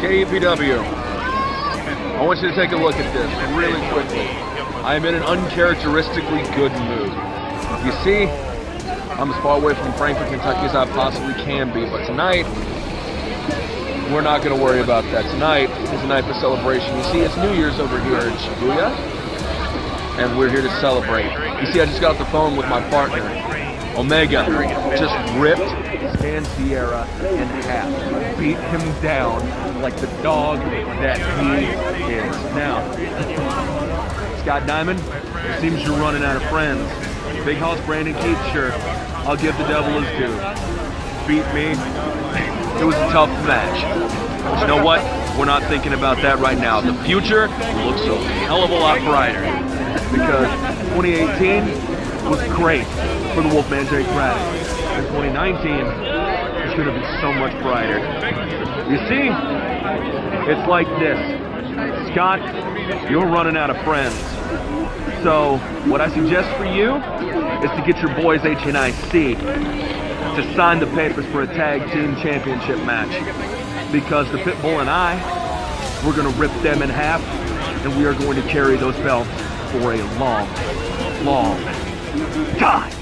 KEPW. I want you to take a look at this really quickly. I am in an uncharacteristically good mood. You see, I'm as far away from Frankfort, Kentucky as I possibly can be, but tonight, we're not going to worry about that. Tonight is a night for celebration. You see, it's New Year's over here in Shibuya, and we're here to celebrate. You see, I just got off the phone with my partner, Omega, just ripped Stan Sierra in half, beat him down like the dog that he is. Now, Scott Diamond, it seems you're running out of friends. Big Hoss Brandon Keith, sure, I'll give the devil his due. Beat me. It was a tough match. But you know what? We're not thinking about that right now. The future looks a hell of a lot brighter because 2018 was great for the Wolfman Jake Braddock. And 2019 is going to be so much brighter. You see, it's like this. Scott, you're running out of friends. So, what I suggest for you is to get your boys HNIC to sign the papers for a tag team championship match. Because the Pitbull and I, we're going to rip them in half, and we are going to carry those belts for a long, long time.